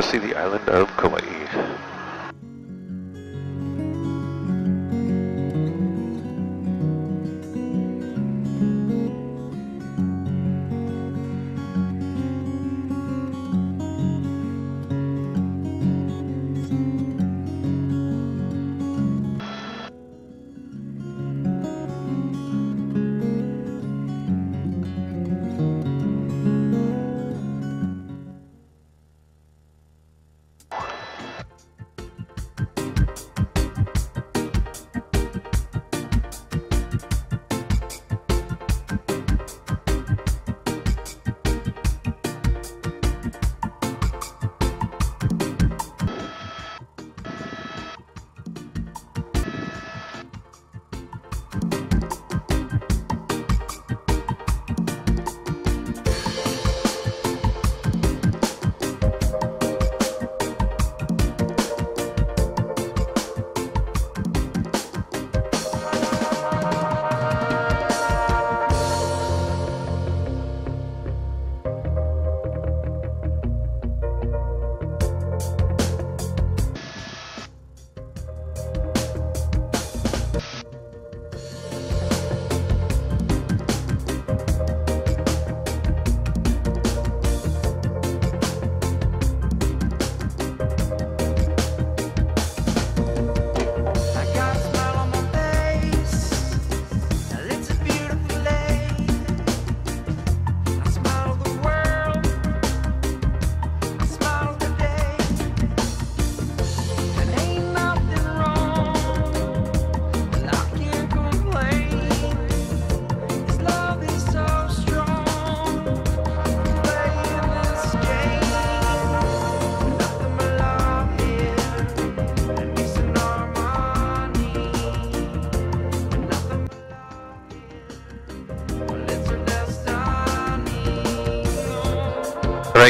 go see the island of Kauai.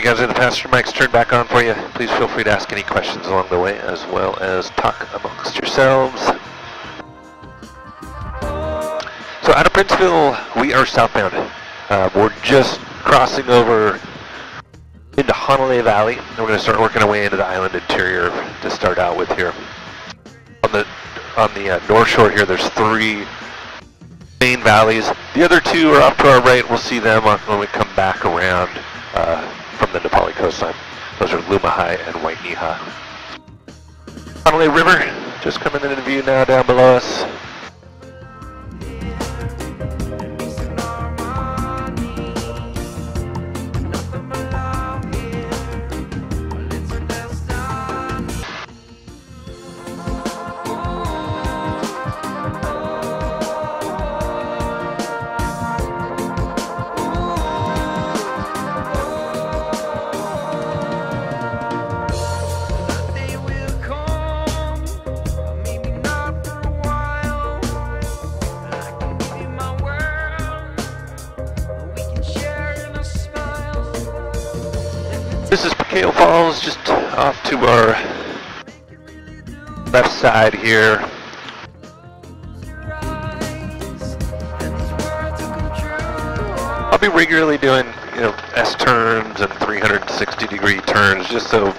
Guys, the passenger mic's turned back on for you. Please feel free to ask any questions along the way as well as talk amongst yourselves. So out of Princeville, we are southbound. Uh, we're just crossing over into Hanalei Valley, and we're going to start working our way into the island interior to start out with here. On the on the uh, north shore here, there's three main valleys. The other two are off to our right. We'll see them when we come back around uh, from the Na Pali coastline. Those are Lumahai and White Wainiha. Hanalei River just coming into view now down below us. I'll be regularly doing, you know, S turns and 360 degree turns just so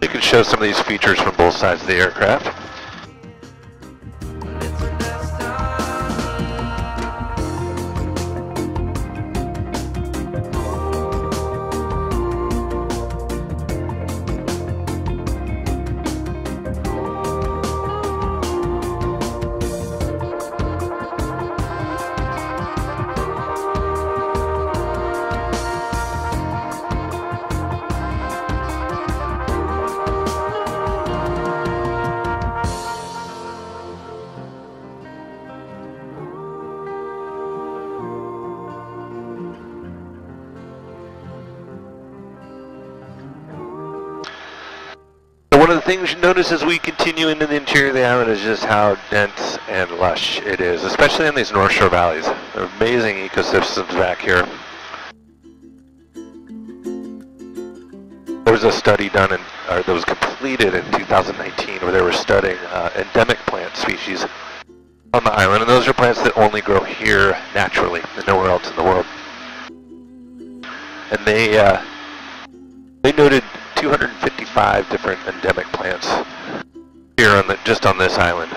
you can show some of these features from both sides of the aircraft. The things you notice as we continue into the interior of the island is just how dense and lush it is, especially in these North Shore valleys. Amazing ecosystems back here. There was a study done in, or that was completed in 2019 where they were studying uh, endemic plant species on the island, and those are plants that only grow here naturally and nowhere else in the world. And they uh, They noted 255 different endemic plants here on the, just on this island.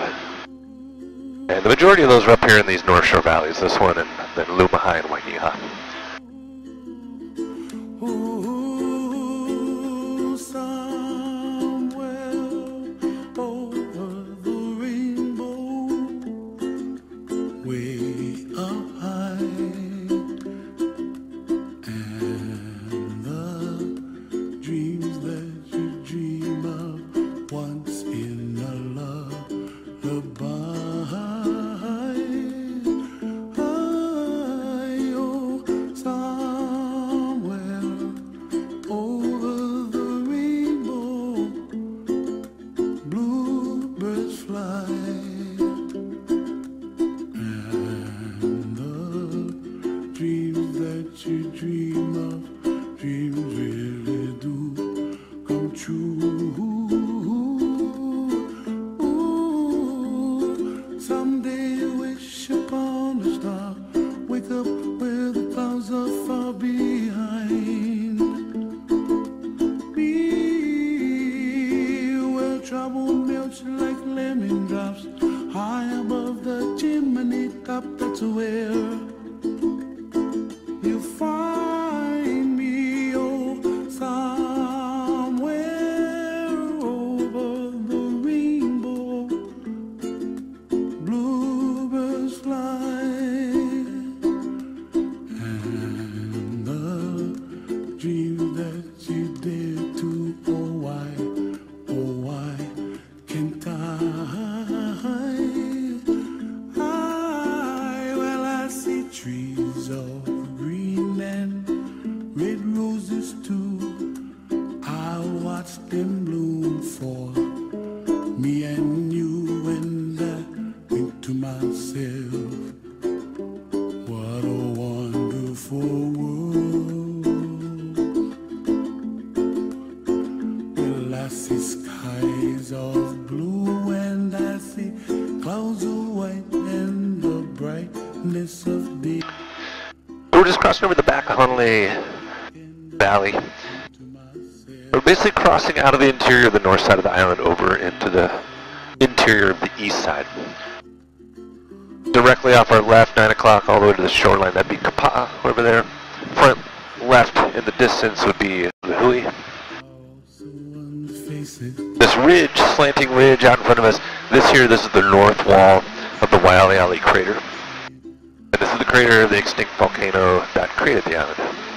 And the majority of those are up here in these North Shore valleys, this one and then Lumahai and Wainiha. We're just crossing over the back of Hanalei Valley. We're basically crossing out of the interior of the north side of the island over into the interior of the east side. Directly off our left, 9 o'clock, all the way to the shoreline, that'd be Kapa'a over there. Front left in the distance would be the Hui. This ridge, slanting ridge out in front of us, this here, this is the north wall of the Waialeale crater. This is the crater of the extinct volcano that created the island.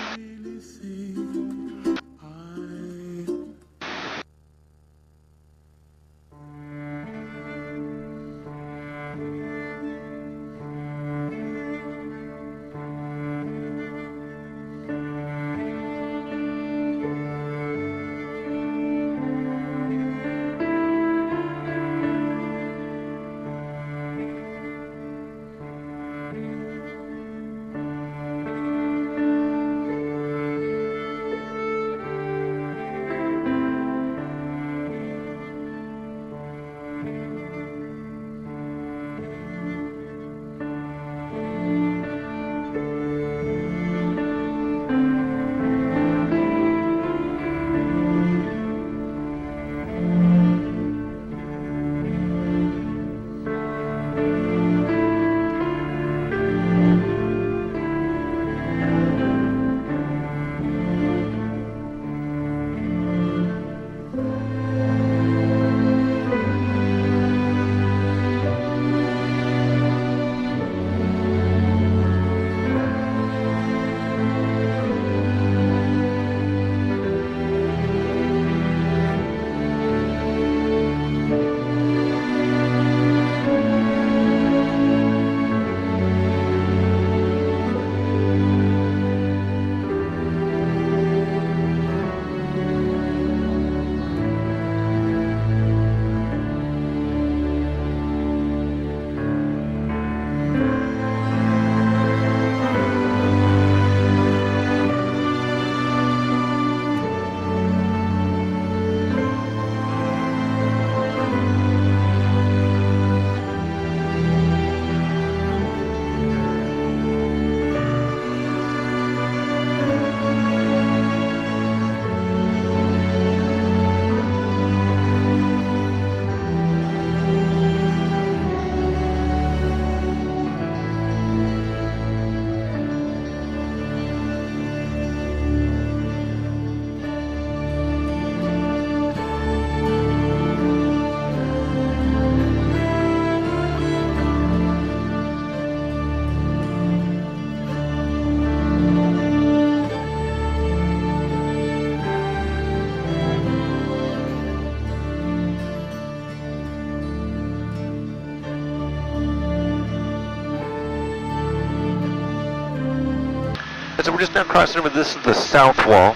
We're just now crossing over. This is the south wall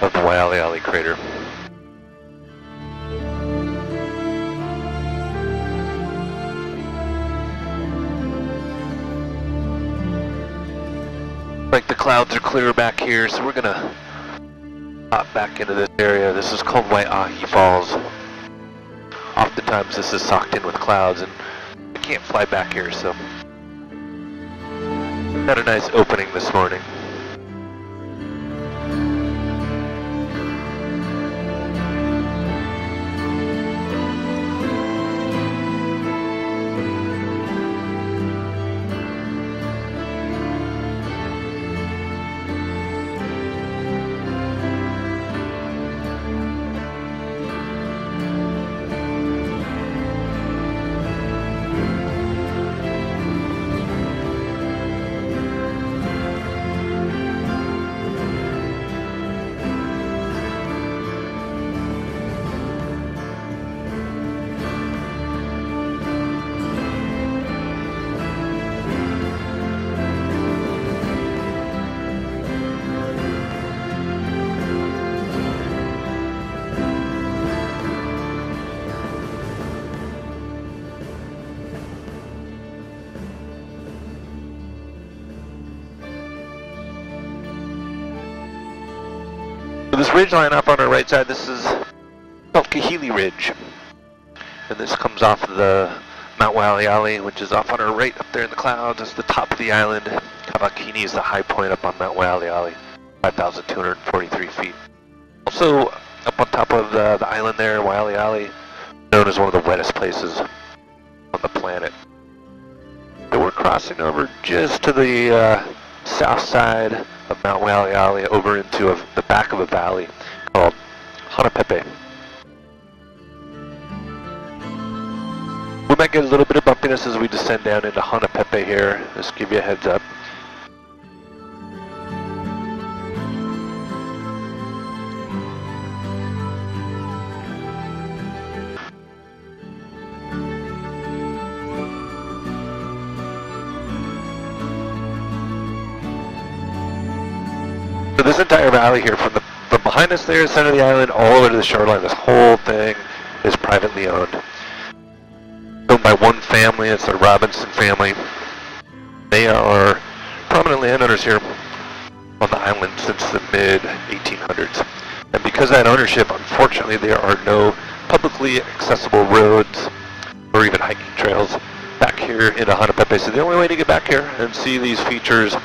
of the Waialeale crater. Like the clouds are clear back here, so we're gonna hop back into this area. This is called Waiahi Falls. Oftentimes this is socked in with clouds and I can't fly back here, so Got a nice opening this morning. Ridge line up on our right side, this is called Kahili Ridge. And this comes off the Mount Waialeale, which is off on our right up there in the clouds. It's the top of the island. Kawaikini is the high point up on Mount Waialeale, 5,243 feet. Also, up on top of the, the island there, Waialeale, known as one of the wettest places on the planet. So we're crossing over just to the uh, south side of Mount Waialeale over into a, the back of a valley called Hanapepe. We might get a little bit of bumpiness as we descend down into Hanapepe here. Just give you a heads up. Entire valley here, from the from behind us there, center of the island, all the way to the shoreline, this whole thing is privately owned. Owned by one family, it's the Robinson family. They are prominent landowners here on the island since the mid 1800s. And because of that ownership, unfortunately, there are no publicly accessible roads or even hiking trails back here into Hanapepe. So the only way to get back here and see these features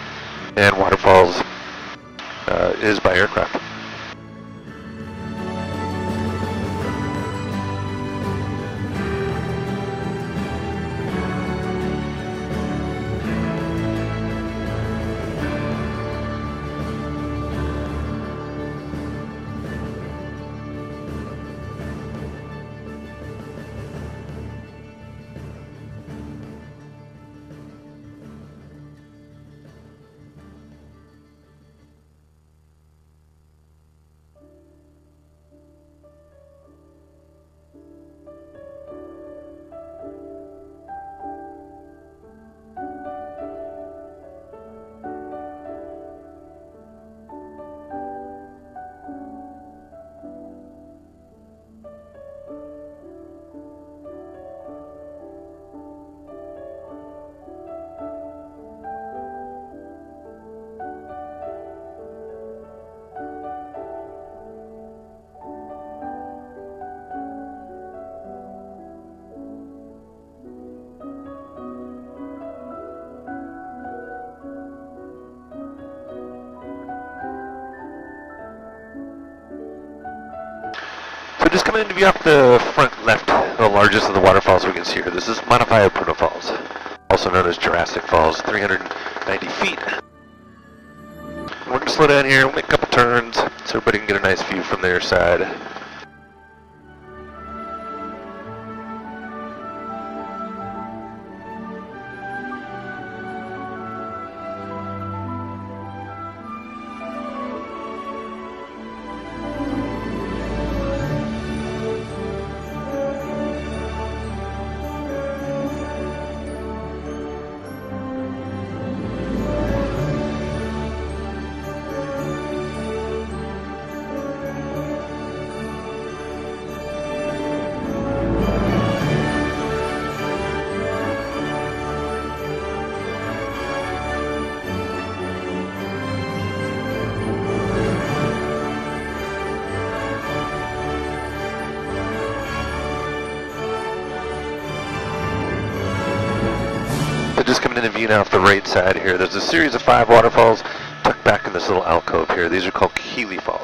and waterfalls uh, is by aircraft. View off the front left, the largest of the waterfalls we can see here. This is Manawaiopuna Falls, also known as Jurassic Falls, 390 feet. We're going to slow down here, make a couple turns, so everybody can get a nice view from their side. Right side here. There's a series of five waterfalls tucked back in this little alcove here. These are called Keeley Falls.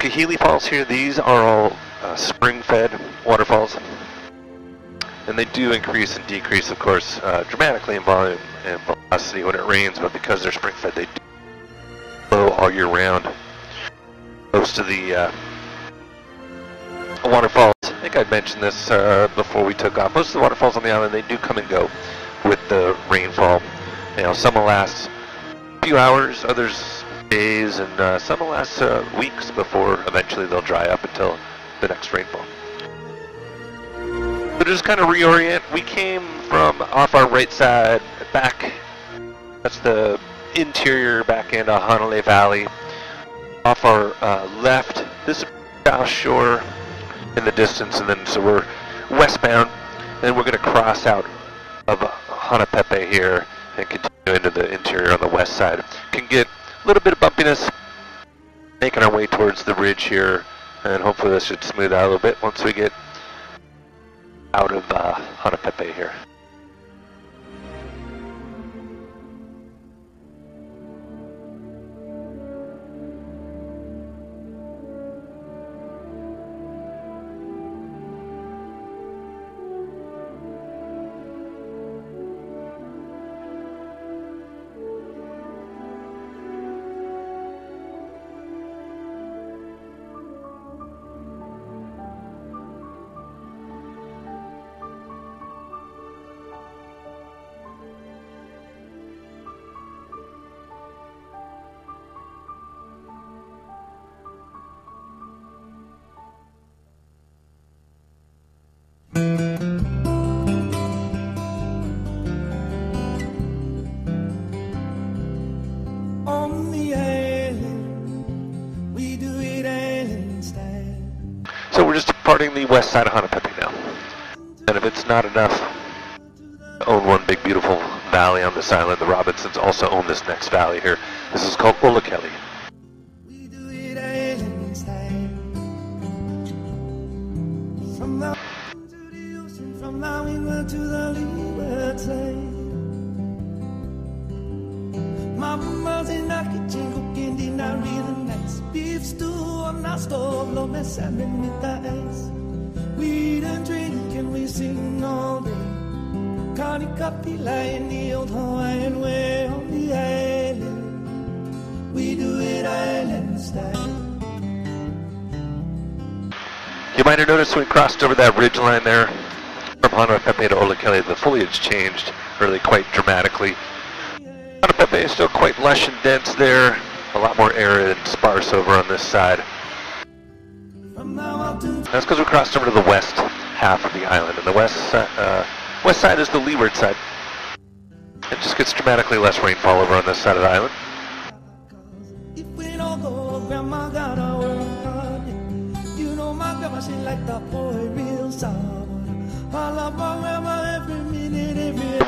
Kahili Falls here, these are all uh, spring-fed waterfalls. And they do increase and decrease, of course, uh, dramatically in volume and velocity when it rains, but because they're spring-fed, they do flow all year round. Most of the uh, waterfalls, I think I mentioned this uh, before we took off, most of the waterfalls on the island, they do come and go with the rainfall. You know, some will last a few hours, others days, and uh, some will last uh, weeks before eventually they'll dry up until the next rainfall. So just kind of reorient, we came from off our right side back, that's the interior back into Hanalei Valley. Off our uh, left, this is South Shore in the distance, and then so we're westbound, and we're going to cross out of Hanapepe here and continue into the interior on the west side. Can get a little bit of bumpiness, making our way towards the ridge here, and hopefully this should smooth out a little bit once we get out of uh, Hanapepe here. The west side of Hanapepe now. And if it's not enough own one big beautiful valley on this island, the Robinsons also own this next valley here. This is called Olokele. Foliage changed really quite dramatically. Hanapepe is still quite lush and dense there, a lot more arid and sparse over on this side. That's because we crossed over to the west half of the island, and the west uh, west side is the leeward side. It just gets dramatically less rainfall over on this side of the island.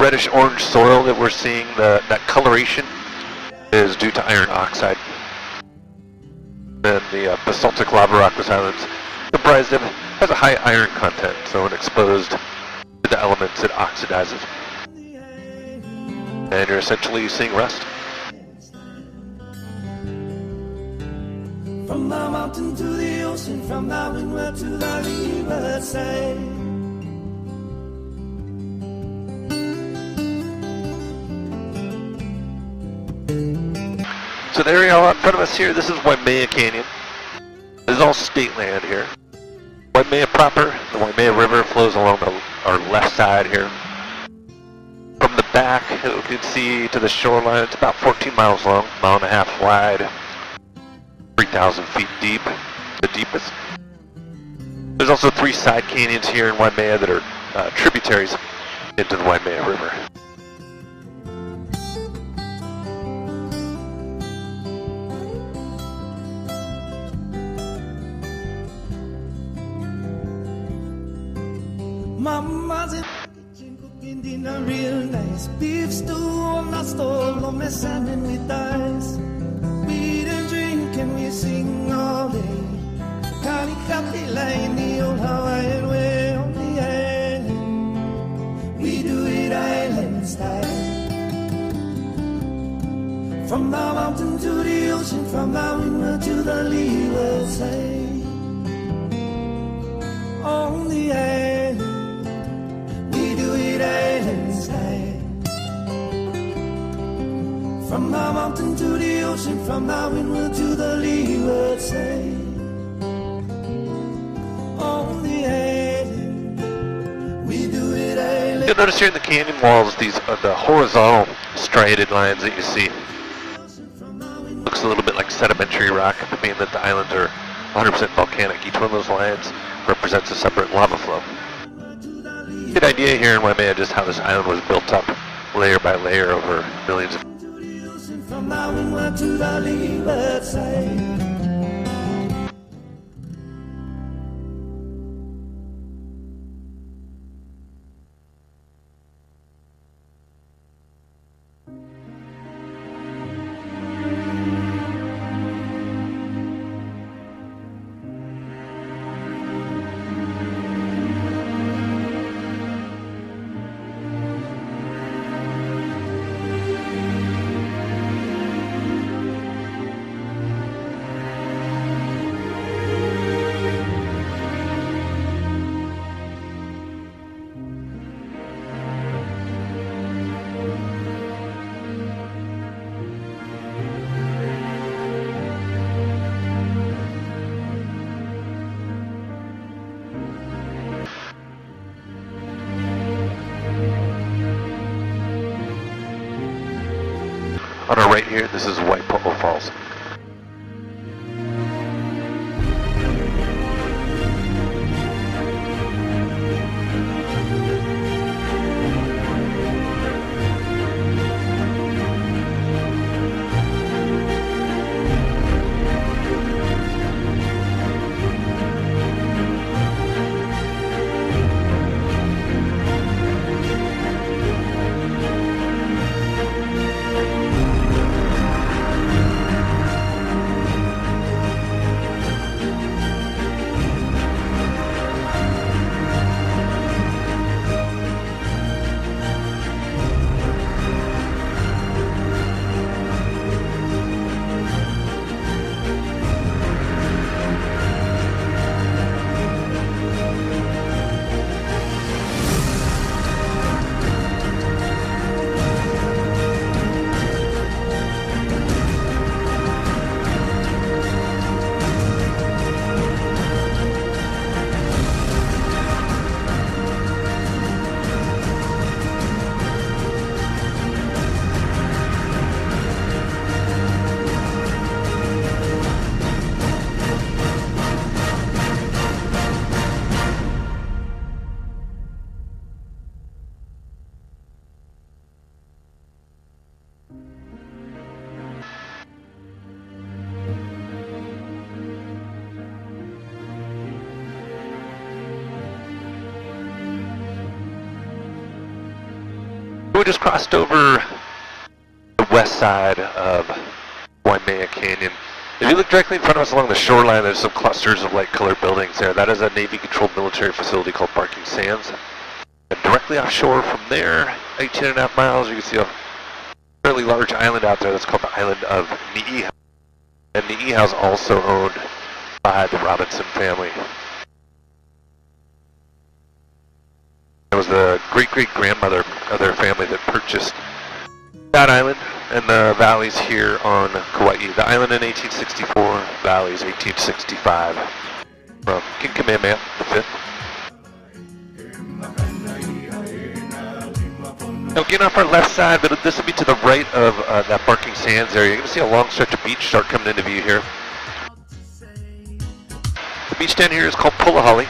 Every The reddish orange soil that we're seeing, the, that coloration, is due to iron oxide. And the uh, basaltic lava rock island's comprised of has a high iron content, so when exposed to the elements, it oxidizes. And you're essentially seeing rust. From the mountain to the ocean, from the windward to the leeward So the area out in front of us here, this is Waimea Canyon. This is all state land here. Waimea proper, the Waimea River flows along the, our left side here. From the back, you can see to the shoreline, it's about 14 miles long, mile and a half wide, 3,000 feet deep, the deepest. There's also three side canyons here in Waimea that are uh, tributaries into the Waimea River. Mama's in cooking dinner real nice. Beef stew on the stove, on the salmon with. We and drink and we sing all day. Kali Kapila in the old Hawaiian way on the island. We do it island style. From the mountain to the ocean, from the windward to the leeward side. On the island, Mountain to the ocean, from windward to the leeward. You'll notice here in the canyon walls, these are the horizontal striated lines that you see. Looks a little bit like sedimentary rock, being that the islands are 100% volcanic. Each one of those lines represents a separate lava flow. Good idea here in Waimea just how this island was built up layer by layer over millions of The windward to the leeward side. Right here, this is White We just crossed over the west side of Waimea Canyon. If you look directly in front of us along the shoreline, there's some clusters of light colored buildings there. That is a Navy-controlled military facility called Barking Sands. And directly offshore from there, 18 and a half miles, you can see a fairly large island out there that's called the island of Niihau. And Niihau is also owned by the Robinson family. It was the great-great-grandmother of their family that purchased that island and the valleys here on Kauai. The island in 1864, valleys 1865 from King Kamehameha V. Now getting off our left side, but this will be to the right of uh, that Barking Sands area. You're going to see a long stretch of beach start coming into view here. The beach down here is called Polihale.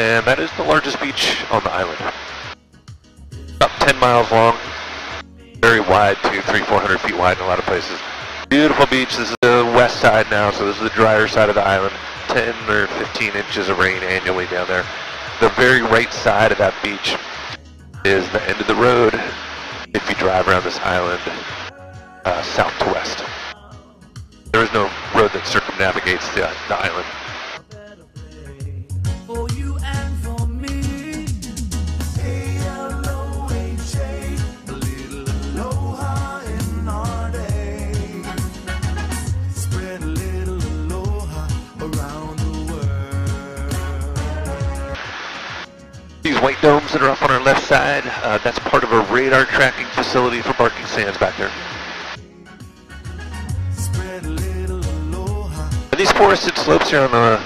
And that is the largest beach on the island. About 10 miles long, very wide too, three, 400 feet wide in a lot of places. Beautiful beach, this is the west side now, so this is the drier side of the island. 10 or 15 inches of rain annually down there. The very right side of that beach is the end of the road if you drive around this island uh, south to west. There is no road that circumnavigates the, the island. White domes that are up on our left side, uh, that's part of a radar tracking facility for Barking Sands back there. Spread a little aloha. And these forested slopes here on the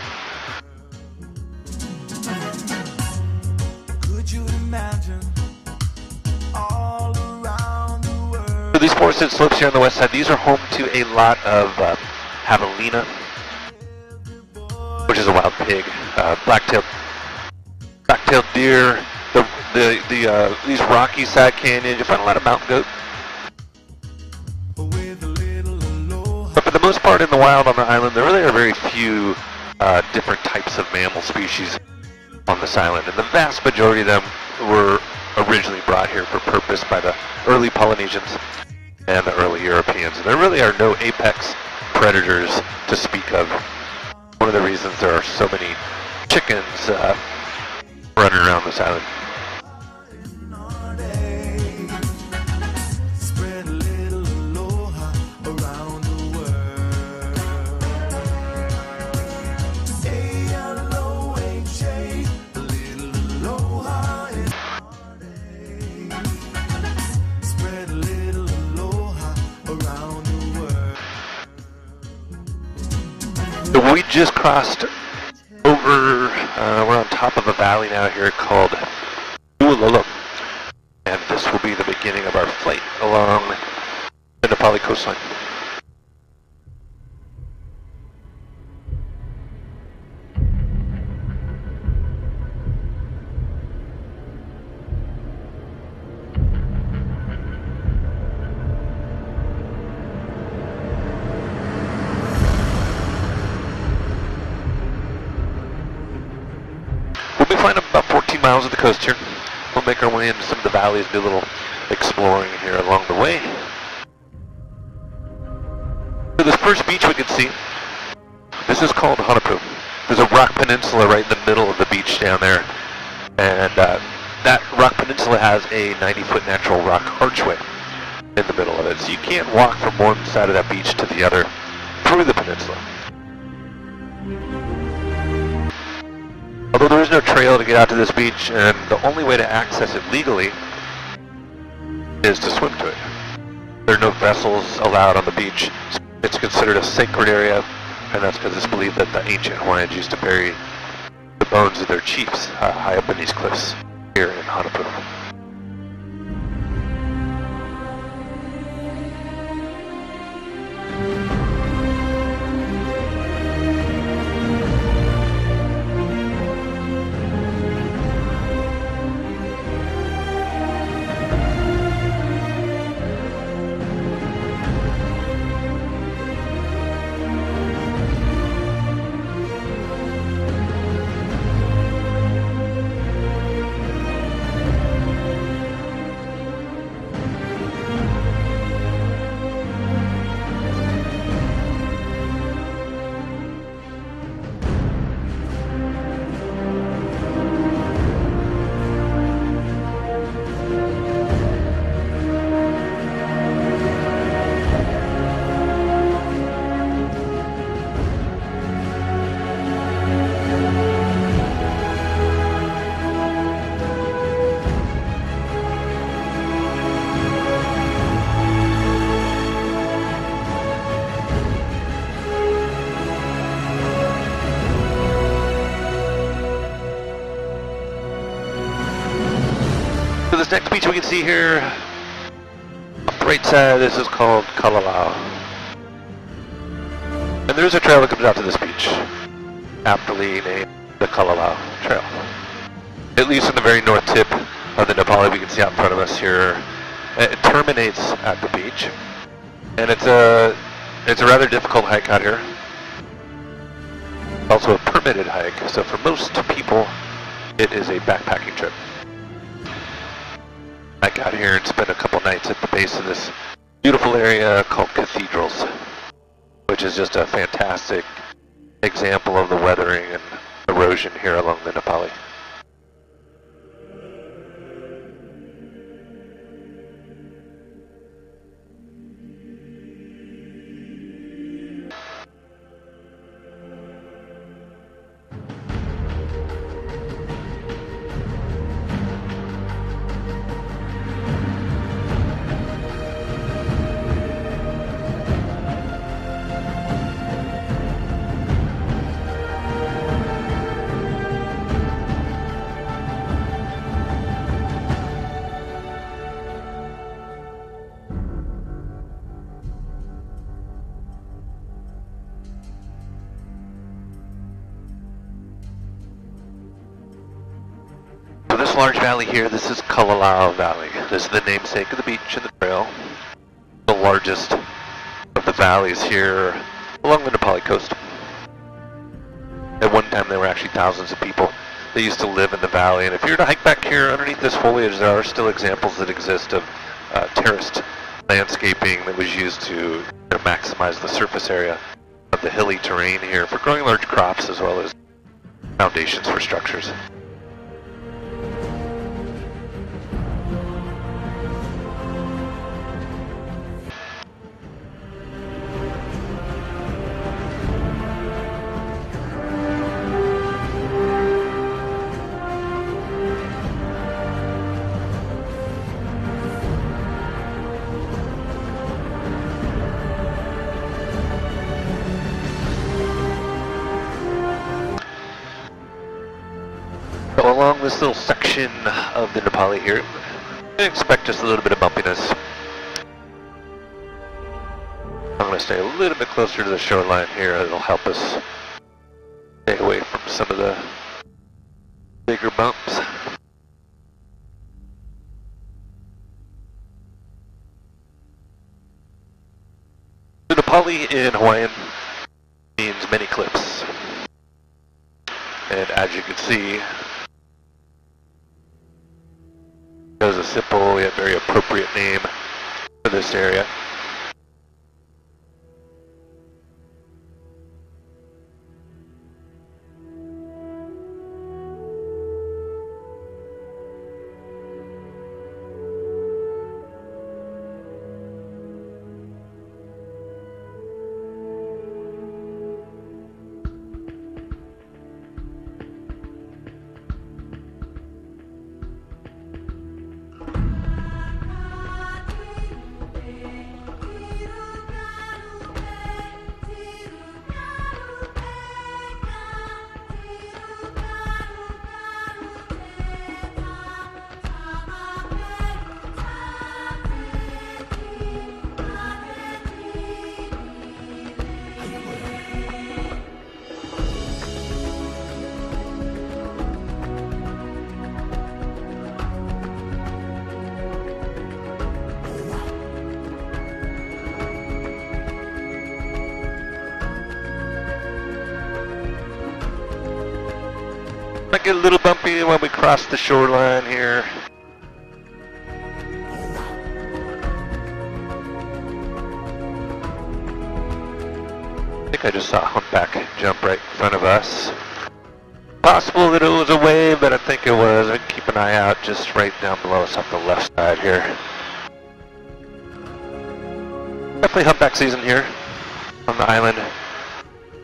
Could you imagine all around the world? so these forested slopes here on the west side, these are home to a lot of uh, javelina, which is a wild pig, uh, black-tailed black-tailed deer. The the the uh, these rocky side canyons, you find a lot of mountain goat. But for the most part in the wild on the island, there really are very few uh, different types of mammal species on this island. And the vast majority of them were originally brought here for purpose by the early Polynesians and the early Europeans. There really are no apex predators to speak of. One of the reasons there are so many chickens uh, running around this island. We just crossed over, uh, we're on top of a valley now here called Nualolo. And this will be the beginning of our flight along the Na Pali coastline. 14 miles of the coast here. We'll make our way into some of the valleys, do a little exploring here along the way. So this first beach we can see, this is called Honopu. There's a rock peninsula right in the middle of the beach down there. And uh, that rock peninsula has a 90-foot natural rock archway in the middle of it. So you can't walk from one side of that beach to the other through the peninsula. Although there is no trail to get out to this beach, and the only way to access it legally is to swim to it. There are no vessels allowed on the beach. It's considered a sacred area, and that's because it's believed that the ancient Hawaiians used to bury the bones of their chiefs uh, high up in these cliffs here in Honopu. Beach we can see here, right side, this is called Kalalau. And there's a trail that comes out to this beach, aptly named the Kalalau Trail. It leads from the very north tip of the Na Pali we can see out in front of us here. It terminates at the beach, and it's a it's a rather difficult hike out here. Also a permitted hike, so for most people, it is a backpacking trip. I got here and spent a couple nights at the base of this beautiful area called Cathedrals, which is just a fantastic example of the weathering and erosion here along the Na Pali. Large valley here, this is Kalalau Valley. This is the namesake of the beach and the trail. The largest of the valleys here along the Na Pali coast. At one time there were actually thousands of people that used to live in the valley and if you were to hike back here underneath this foliage there are still examples that exist of uh, terraced landscaping that was used to maximize the surface area of the hilly terrain here for growing large crops as well as foundations for structures. Little section of the Na Pali here, expect just a little bit of bumpiness. I'm going to stay a little bit closer to the shoreline here. It'll help us stay away from some of the bigger bumps. The Na Pali in Hawaiian means many cliffs. And as you can see, there's a simple yet very appropriate name for this area. Might get a little bumpy when we cross the shoreline here. I think I just saw a humpback jump right in front of us. Possible that it was a wave, but I think it was. I keep an eye out just right down below us on the left side here. Definitely humpback season here on the island.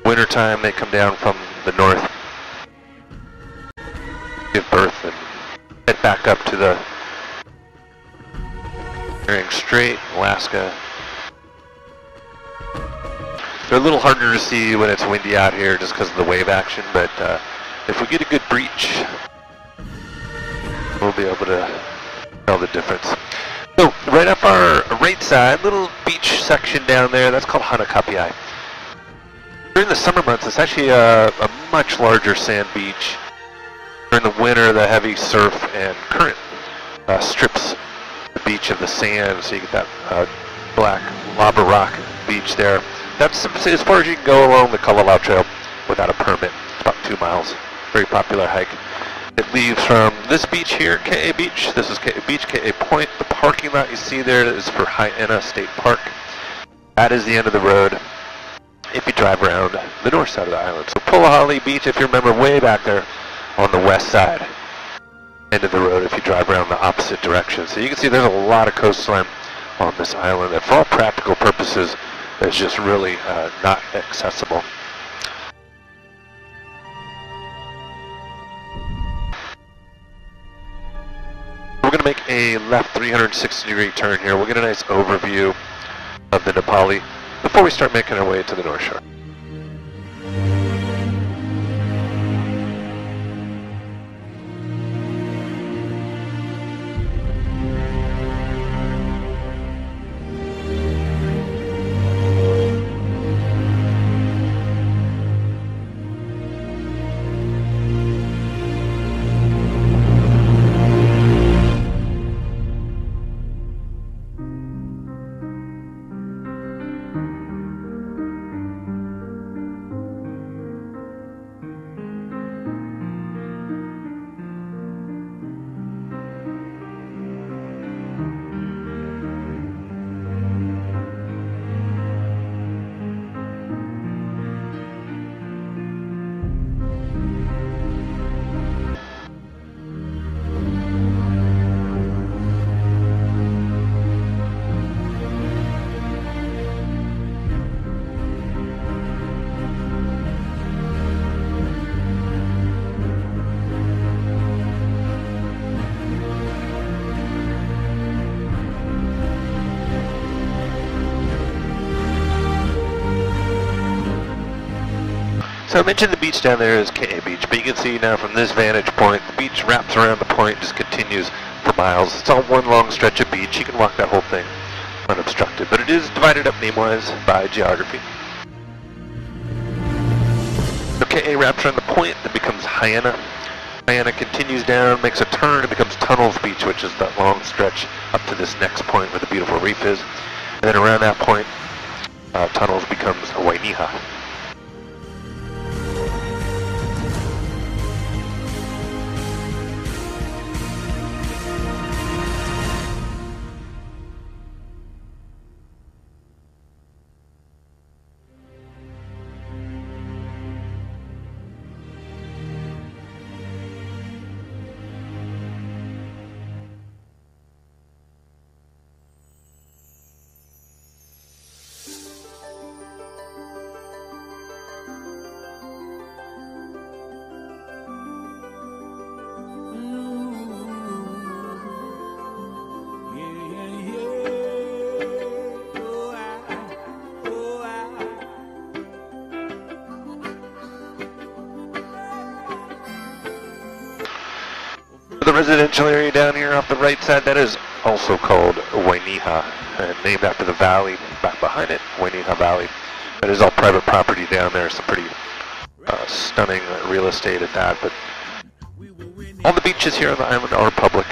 Wintertime, they come down from the north give birth and head back up to the Bering Strait, Alaska. They're a little harder to see when it's windy out here just because of the wave action, but uh, if we get a good breach, we'll be able to tell the difference. So right up our right side, little beach section down there, that's called Hanakapiai. During the summer months, it's actually a, a much larger sand beach. During the winter, the heavy surf and current uh, strips the beach of the sand, so you get that uh, black lava rock beach there. That's as far as you can go along the Kalalau Trail without a permit. It's about two miles. Very popular hike. It leaves from this beach here, Ke'e Beach. This is Ke'e Beach, Ke'e Point. The parking lot you see there is for Haena State Park. That is the end of the road if you drive around the north side of the island. So Polihale Beach, if you remember way back there on the west side end of the road if you drive around the opposite direction. So you can see there's a lot of coastline on this island that for all practical purposes is just really uh, not accessible. We're going to make a left 360 degree turn here. We'll get a nice overview of the Na Pali before we start making our way to the North Shore. So I mentioned the beach down there is Ke'e Beach, but you can see now from this vantage point, the beach wraps around the point, just continues for miles. It's all one long stretch of beach. You can walk that whole thing unobstructed, but it is divided up name-wise by geography. So Ke'e wraps around the point, then becomes Haena. Haena continues down, makes a turn, and becomes Tunnels Beach, which is that long stretch up to this next point where the beautiful reef is. And then around that point, uh, Tunnels becomes Wainiha. Area down here off the right side, that is also called Wainiha, and named after the valley back behind it, Wainiha Valley. It is all private property down there, some pretty uh, stunning real estate at that, but all the beaches here on the island are public,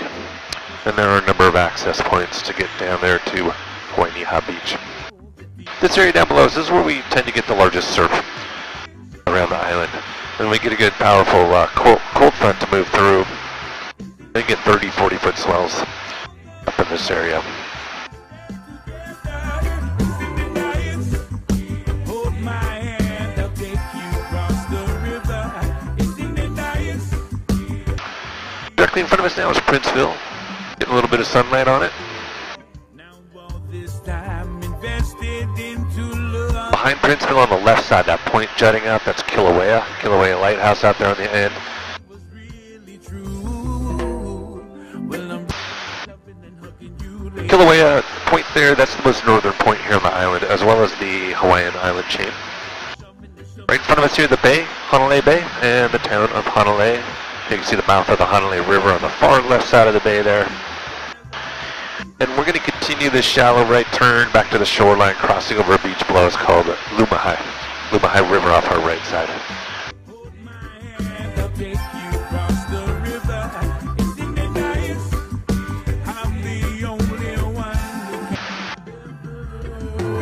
and there are a number of access points to get down there to Wainiha Beach. This area down below, this is where we tend to get the largest surf around the island, and we get a good powerful uh, cold, cold front to move through. They get 30, 40 foot swells up in this area. Directly in front of us now is Princeville. Getting a little bit of sunlight on it. Behind Princeville on the left side, that point jutting out, that's Kilauea. Kilauea Lighthouse out there on the end. Kilauea point there, that's the most northern point here on the island, as well as the Hawaiian island chain. Right in front of us here, the bay, Hanalei Bay, and the town of Hanalei. You can see the mouth of the Hanalei River on the far left side of the bay there. And we're going to continue this shallow right turn back to the shoreline, crossing over a beach below us called Lumahai. Lumahai River off our right side. Who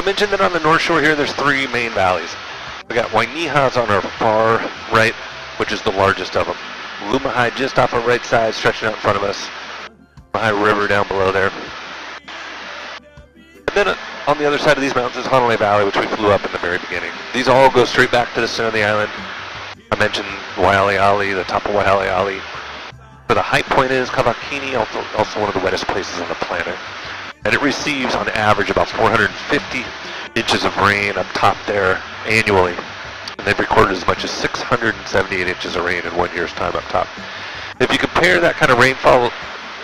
I mentioned that on the North Shore here, there's three main valleys. We got Wainiha's on our far right, which is the largest of them. Lumahai just off our right side, stretching out in front of us. Lumahai River down below there. And then uh, on the other side of these mountains is Hanalei Valley, which we flew up in the very beginning. These all go straight back to the center of the island. I mentioned Waialeale, the top of Waialeale. Where the high point is, Kawaikini, also, also one of the wettest places on the planet. And it receives, on average, about 450 inches of rain up top there annually. And they've recorded as much as 678 inches of rain in one year's time up top. If you compare that kind of rainfall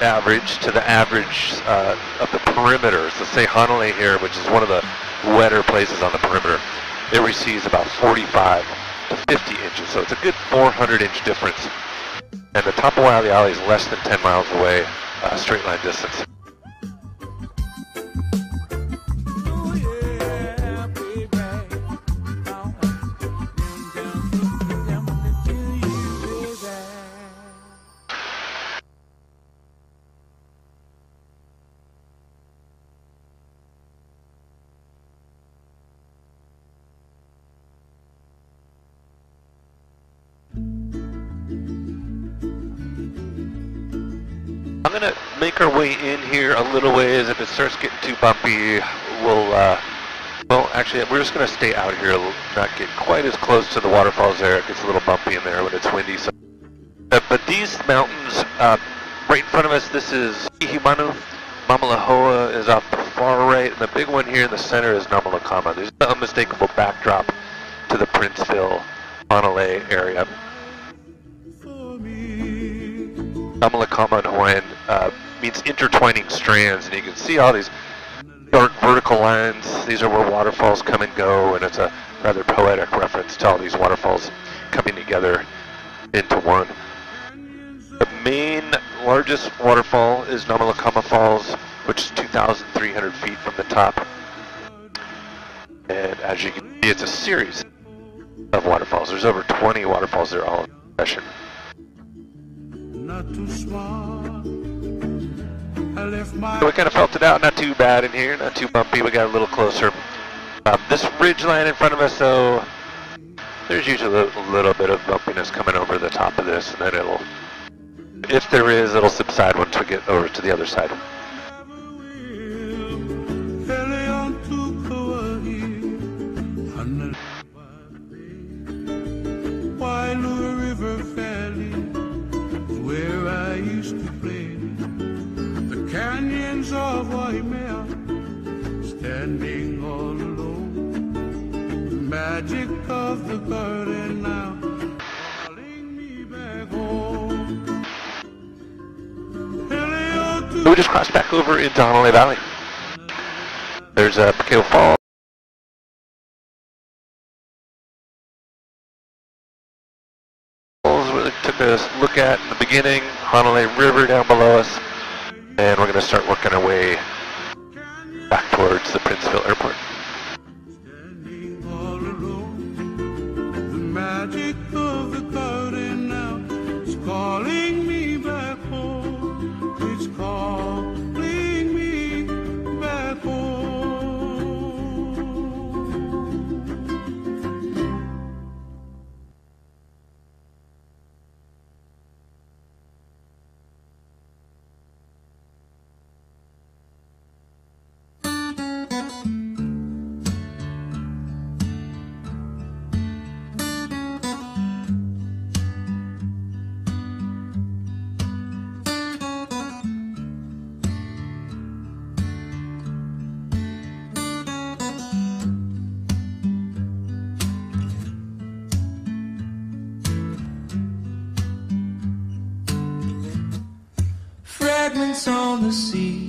average to the average uh, of the perimeter, let's say Hanalei here, which is one of the wetter places on the perimeter, it receives about 45 to 50 inches. So it's a good 400 inch difference. And the top of Waialeale is less than 10 miles away, uh, straight line distance. I'm gonna make our way in here a little ways. If it starts getting too bumpy, we'll, uh, well, actually, we're just gonna stay out here, not get quite as close to the waterfalls there. It gets a little bumpy in there when it's windy. So. Uh, but these mountains, uh, right in front of us, this is Ihimanu. Mamalahoa is off the far right, and the big one here in the center is Namolokama. There's an unmistakable backdrop to the Princeville, Hanalei area. Namolokama in Hawaiian uh, means intertwining strands, and you can see all these dark vertical lines. These are where waterfalls come and go, and it's a rather poetic reference to all these waterfalls coming together into one. The main largest waterfall is Namolokama Falls, which is 2,300 feet from the top. And as you can see, it's a series of waterfalls. There's over 20 waterfalls there all in succession. We kind of felt it out, not too bad in here, not too bumpy. We got a little closer. Um, this ridge line in front of us, though, there's usually a little bit of bumpiness coming over the top of this, and then it'll, if there is, it'll subside once we get over to the other side. We just crossed back over into Hanalei Valley. There's uh, Pakeo Falls. We took a look at in the beginning, Hanalei River down below us, and we're going to start working our way back towards the Princeville Airport. The sea,